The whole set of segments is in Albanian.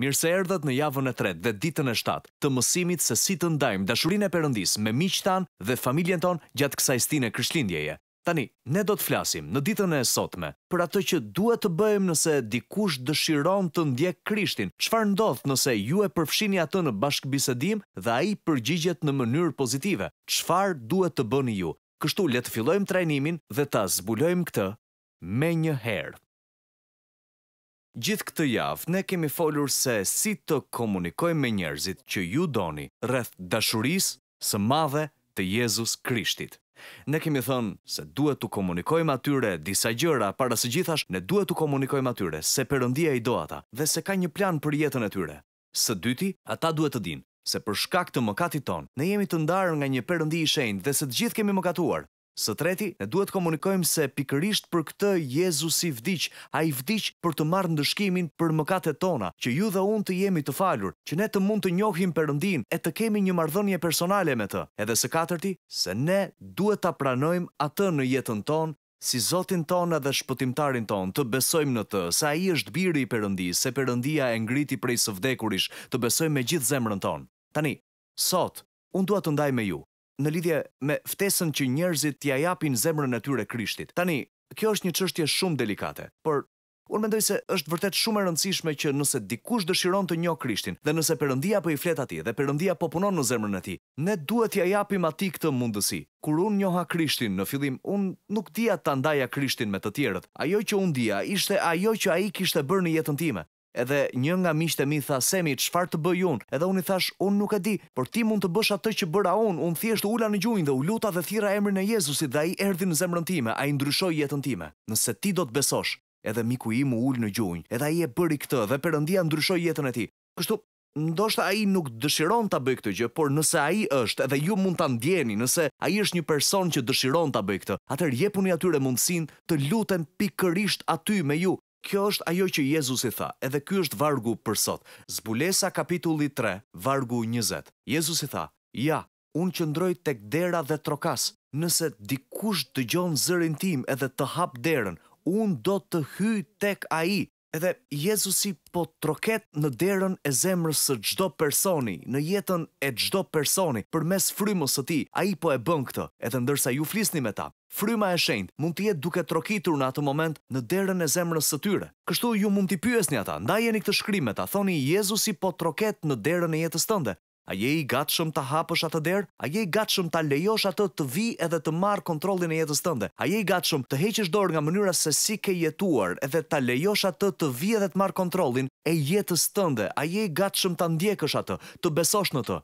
Mirëseerdhët në javën e tretë dhe ditën e shtatë të mësimit se si të ndajmë dashurinë e Perëndisë me miqtë tanë dhe familjen tonë gjatë kësaj stine Krishtlindjeje. Tani, ne do të flasim, në ditën e sotme, për atë që duhet të bëjmë nëse dikush dëshiron të ndjekë Krishtin, çfarë ndodh nëse ju e përfshini atë në bashkëbisedim dhe ai përgjigjet në mënyrë pozitive, çfarë duhet të bëni ju. Kështu, le të fillojmë trajnimin dhe ta zbulojmë këtë menjëherë. Gjithë këtë javë ne kemi folur se si të komunikojmë me njerëzit që ju doni rreth dashurisë së madhe të Jezus Krishtit. Ne kemi thënë se duhet t'u komunikojmë atyre disa gjëra, para së gjithash ne duhet t'u komunikojmë atyre se Perëndia i do ata dhe se ka një plan për jetën e tyre. Së dyti, ata duhet të dinë se për shkak të mëkatit tonë, ne jemi të ndarë nga një Perëndi i shenjtë dhe se të gjithë kemi mëkatuar. Së treti, ne duhet të komunikojmë se pikërisht për këtë Jezusi vdiq, Ai vdiq për të marrë ndëshkimin për mëkatet tona, që ju dhe unë të jemi të falur, që ne të mund të njohim Perëndinë e të kemi një marrëdhënie personale me Të. Edhe së katërti, se ne duhet ta pranojmë Atë në jetën tonë si Zotin tonë dhe Shpëtimtarin tonë, të besojmë në Të, se Ai është Biri i Perëndisë, se Perëndia e ngriti prej së vdekurish, të besojmë me gjithë zemrën tonë. Tani, sot, unë dua të ndaj me ju, në lidhje me ftesën që njerëzit t'ia japin zemrën e tyre Krishtit. Tani, kjo është një çështje shumë delikate, por unë mendoj se është vërtet shumë e rëndësishme që nëse dikush dëshiron të njohë Krishtin dhe nëse Perëndia po i flet atij dhe Perëndia po punon në zemrën e tij, ne duhet t'ia japim atij këtë mundësi. Kur unë njoha Krishtin në fillim, unë nuk dija ta ndaja Krishtin me të tjerët. Ajo që unë dija ishte ajo që ai kishte bërë në jetën time. Edhe një nga miqtë e mi tha Semi çfarë të bëj unë, edhe unë i thashë unë nuk e di, por ti mund të bësh atë që bëra unë, unë thjesht u ula në gjunjë dhe u luta dhe thirra emrin e Jezusit dhe ai erdhi në zemrën time, ai ndryshoi jetën time. Nëse ti do të besosh. Edhe miku im u ul në gjunjë, edhe ai e bëri këtë dhe Perëndia ndryshoi jetën e tij. Kështu, ndoshta ai nuk dëshiron ta bëjë këtë gjë, por nëse ai është edhe ju mund ta ndjeni, nëse ai është një person që dëshiron ta bëjë këtë, atëherë jepuni atyre mundësinë të luten pikërisht aty me ju. Kjo është ajo që Jezusi tha, edhe ky është vargu për sot. Zbulesa kapitulli tre, vargu njëzet. Jezusi tha, Ja, Unë qëndroj tek dera dhe trokas. Nëse dikush dëgjon zërin tim edhe të hap derën, Unë do të hyj tek ai. Edhe Jezusi po troket në derën e zemrës së çdo personi, në jetën e çdo personi, përmes Frymës së Tij, Ai po e bën këtë, edhe ndërsa ju flisni me ta. Fryma e Shenjtë mund të jetë duke trokitur në atë moment në derën e zemrës së tyre. Kështu ju mund t'i pyesni ata, ndajeni këtë shkrim me ta thoni Jezusi po troket në derën e jetës tënde, a je i gatshëm ta hapësh atë derë? A je i gatshëm ta lejosh atë të vijë edhe të marrë kontrollin e jetës tënde? A je i gatshëm të heqësh dorë nga mënyra se si ke jetuar edhe ta lejosh atë të vijë edhe të marrë kontrollin e jetës tënde? A je i gatshëm ta ndjekësh atë, të besosh në të,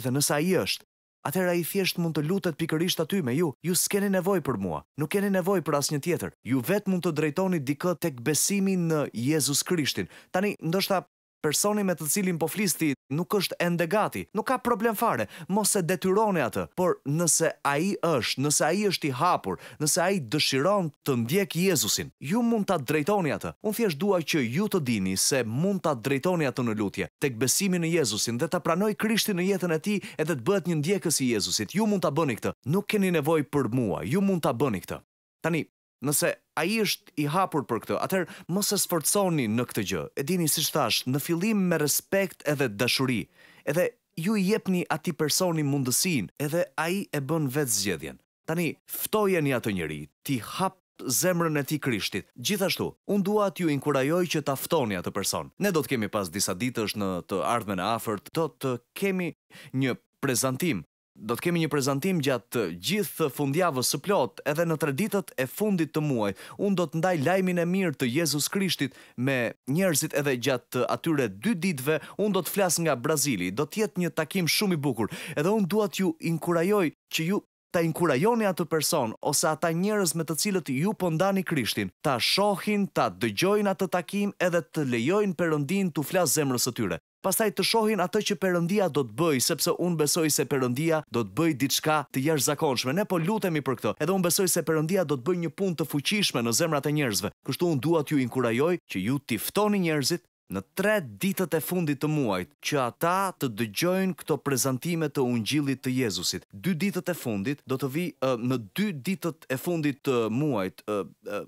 edhe nëse ai është atëherë ai thjesht mund të lutet pikërisht aty me ju, ju s'keni nevojë për mua, nuk keni nevojë për asnjë tjetër, ju vetë mund të drejtoni dikë tek besimi në Jezus Krishtin. Tani, ndoshta personi me të cilin po flisni nuk është ende gati, nuk ka problem fare, mos e detyroni atë, por nëse ai është, nëse ai është i hapur, Nëse ai dëshiron të ndjekë Jezusin, ju mund ta drejtoni atë. Unë thjesht dua që ju të dini se mund ta drejtoni atë në lutje, tek besimi në Jezusin dhe ta pranojë Krishtin në jetën e tij edhe të bëhet një ndjekës i Jezusit. Ju mund ta bëni këtë. Nuk keni nevojë për mua. Ju mund ta bëni këtë. Tani, nëse ai është i hapur për këtë, atëherë mos e sforconi në këtë gjë. E dini, siç thashë, në fillim me respekt edhe dashuri. Edhe ju i jepni atij personi mundësinë, edhe ai e bën vetë zgjedhjen. Tani, ftojeni atë njeri, t'i hapë zemrën e tij Krishtit. Gjithashtu, unë dua t'ju inkurajoj që ta ftoni atë person. Ne do të kemi pas disa ditësh në të ardhmen e afërt, do të kemi një prezantim, do të kemi një prezantim gjatë gjithë fundjavës së plotë, edhe në tre ditët e fundit të muajit, unë do të ndaj lajmin e mirë të Jezus Krishtit me njerëzit edhe gjatë atyre dy ditëve unë do të flas nga Brazili, do të jetë një takim shumë i bukur, edhe unë dua t'ju inkurajoj, që ju ta inkurajoni atë person ose ata njerëz me të cilët ju po ndani Krishtin, ta shohin, ta dëgjojnë atë takim edhe të lejojnë Perëndinë t'i flasë zemrës së tyre. Pastaj të shohin atë që Perëndia do të bëjë, sepse unë besoj se Perëndia do të bëjë diçka të jashtëzakonshme. Ne po lutemi për këtë, edhe unë besoj se Perëndia do të bëjë një punë të fuqishme në zemrat e njerëzve, kështu unë dua t'ju inkurajoj që ju t'i ftoni njerëzit, në tre ditët e fundit të muajit, që ata të dëgjojnë këto prezantime të Ungjillit të Jezusit. Dy ditët e fundit do të vijë ë në dy ditët e fundit të muajit ë ë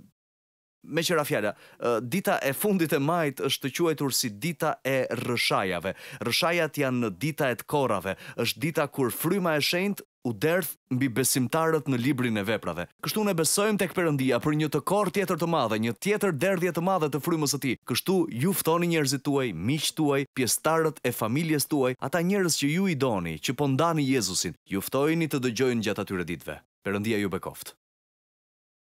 meqë ra fjala ë dita e fundit e majit është të quajtur si dita e rrëshajave. Rrëshajat janë dita e të korrave, është dita kur Fryma e Shenjtë u derdh mbi besimtarët në librin e Veprave. Kështu ne besojmë tek Perëndia për një të korrë tjetër të madhe, një tjetër derdhje të madhe të frymës së Tij. Kështu ju ftoni njerëzit tuaj, miqtë tuaj, pjesëtarët e familjes tuaj, ata njerëz që ju i doni, që po ndani Jezusin, ju ftojini të dëgjojnë gjatë atyre ditëve. Perëndia ju bekoftë.